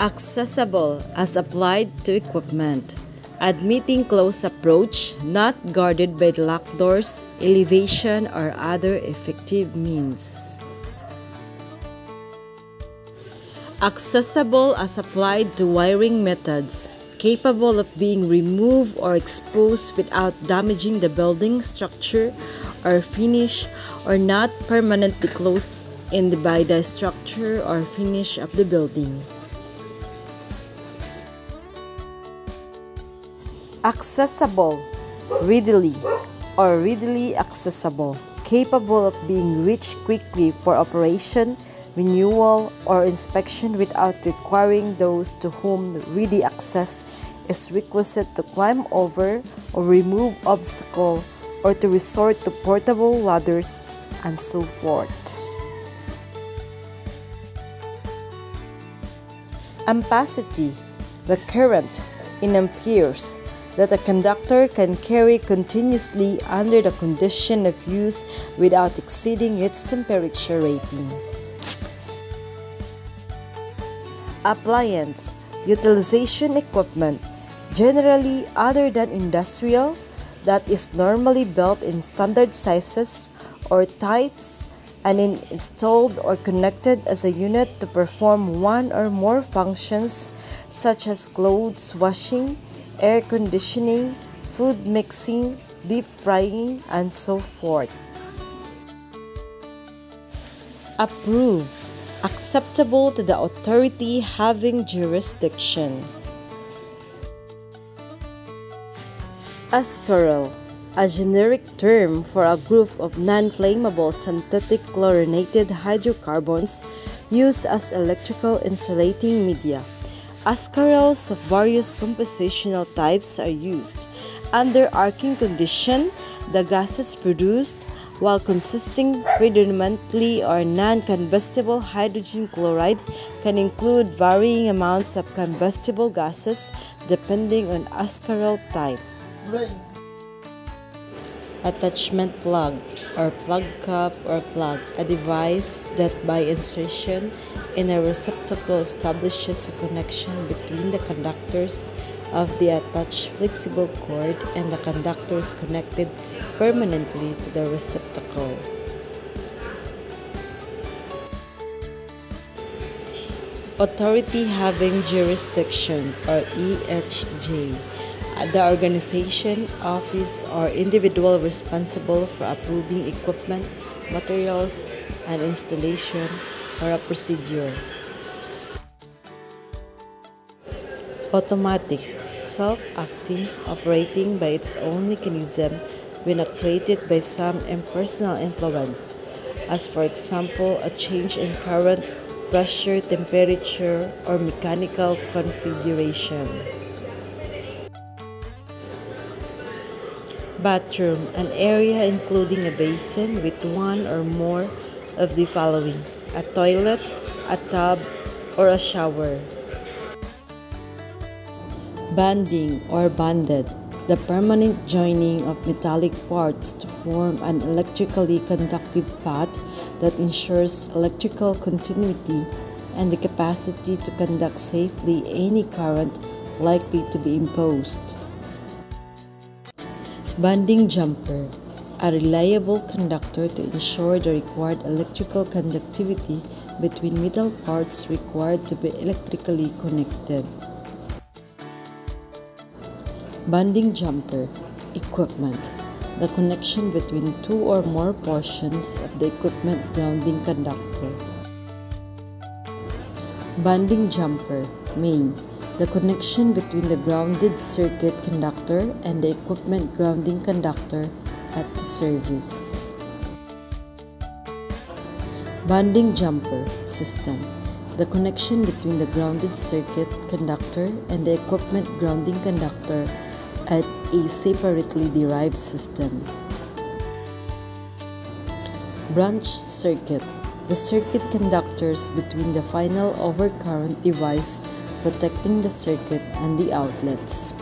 Accessible as applied to equipment. Admitting close approach, not guarded by locked doors, elevation, or other effective means. Accessible as applied to wiring methods, capable of being removed or exposed without damaging the building structure or finish or not permanently closed in the, by the structure or finish of the building. Accessible, readily, or readily accessible, capable of being reached quickly for operation, renewal, or inspection without requiring those to whom ready access is requisite to climb over or remove obstacle or to resort to portable ladders and so forth. Ampacity, the current in amperes that a conductor can carry continuously under the condition of use without exceeding its temperature rating. Appliance utilization equipment, generally other than industrial, that is normally built in standard sizes or types and in installed or connected as a unit to perform one or more functions such as clothes washing, air conditioning, food mixing, deep frying, and so forth. Approve. Acceptable to the authority having jurisdiction. Askarel, a generic term for a group of non-flammable synthetic chlorinated hydrocarbons used as electrical insulating media. Askarels of various compositional types are used. Under arcing condition, the gases produced, while consisting predominantly or non-combustible hydrogen chloride, can include varying amounts of combustible gases depending on Askarel type. Attachment plug or plug cap or plug, a device that by insertion in a receptacle establishes a connection between the conductors of the attached flexible cord and the conductors connected permanently to the receptacle. Authority having jurisdiction or AHJ the organization, office, or individual responsible for approving equipment, materials, and installation or a procedure. Automatic, self-acting, operating by its own mechanism when actuated by some impersonal influence, as for example a change in current, pressure, temperature, or mechanical configuration. Bathroom, an area including a basin with one or more of the following a toilet, a tub, or a shower. Bonding or bonded, the permanent joining of metallic parts to form an electrically conductive path that ensures electrical continuity and the capacity to conduct safely any current likely to be imposed. Bonding jumper a reliable conductor to ensure the required electrical conductivity between metal parts required to be electrically connected. Bonding jumper equipment the connection between two or more portions of the equipment grounding conductor. Bonding jumper main the connection between the grounded circuit conductor and the equipment grounding conductor at the service. Bonding jumper system the connection between the grounded circuit conductor and the equipment grounding conductor at a separately derived system. Branch circuit the circuit conductors between the final overcurrent device protecting the circuit and the outlets.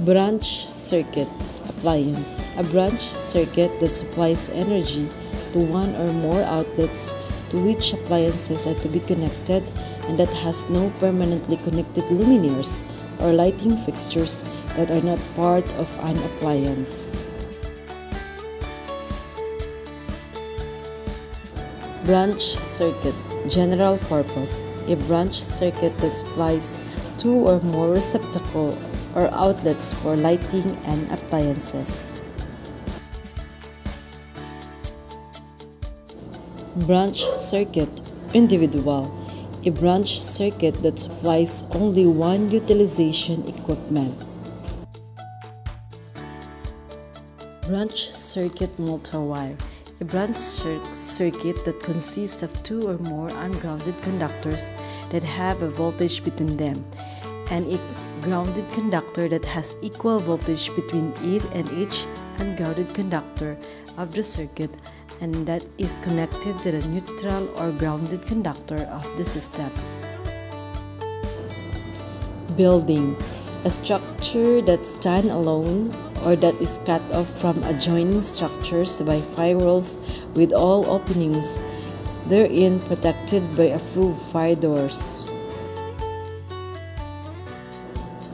Branch circuit appliance a branch circuit that supplies energy to one or more outlets to which appliances are to be connected and that has no permanently connected luminaires or lighting fixtures that are not part of an appliance. Branch circuit general purpose a branch circuit that supplies two or more receptacle or outlets for lighting and appliances. Branch circuit individual a branch circuit that supplies only one utilization equipment. Branch circuit multi-wire a branch circuit that consists of two or more ungrounded conductors that have a voltage between them, and a grounded conductor that has equal voltage between it and each ungrounded conductor of the circuit and that is connected to the neutral or grounded conductor of the system. Building a structure that stands alone or that is cut off from adjoining structures by firewalls with all openings therein protected by approved fire doors.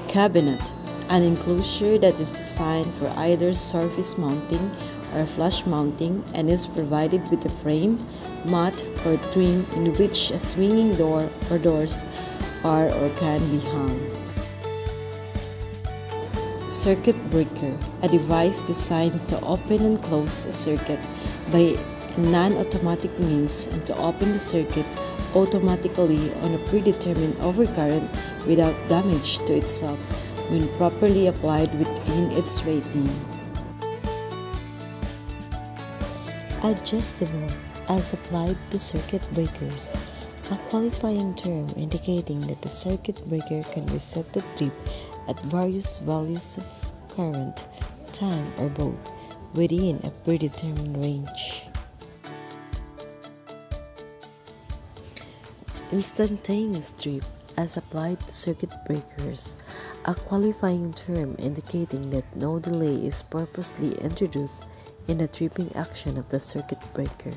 Cabinet an enclosure that is designed for either surface mounting or flush mounting and is provided with a frame, mat, or trim in which a swinging door or doors are or can be hung. Circuit breaker, a device designed to open and close a circuit by non-automatic means and to open the circuit automatically on a predetermined overcurrent without damage to itself when properly applied within its rating. Adjustable as applied to circuit breakers, a qualifying term indicating that the circuit breaker can be set to trip at various values of current, time, or both within a predetermined range. Instantaneous trip as applied to circuit breakers, a qualifying term indicating that no delay is purposely introduced in the tripping action of the circuit breaker.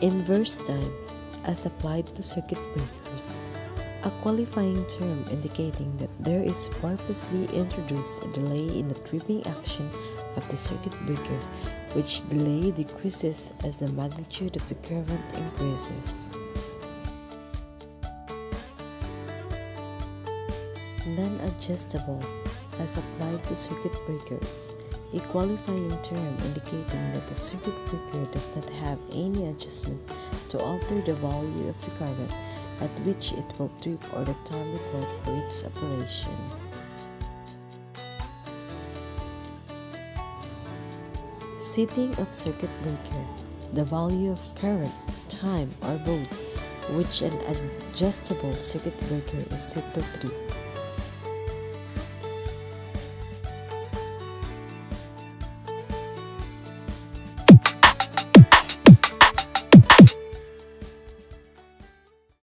Inverse time as applied to circuit breakers, a qualifying term indicating that there is purposely introduced a delay in the tripping action of the circuit breaker, which delay decreases as the magnitude of the current increases. Non-adjustable as applied to circuit breakers a qualifying term indicating that the circuit breaker does not have any adjustment to alter the value of the current at which it will trip or the time required for its operation. Setting of circuit breaker the value of current, time, or both which an adjustable circuit breaker is set to trip